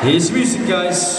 Here's music, guys.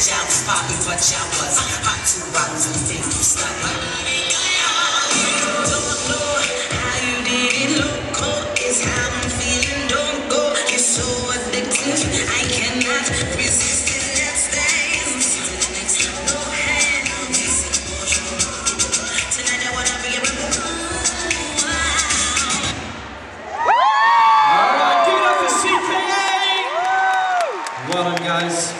watch out, Bobby, watch was hot. Don't know how you did it, loco, is how I'm feeling, don't go, it's so addictive, I cannot resist it, let's dance. No hands, tonight I wanna be a Alright, give it up for Well done, guys.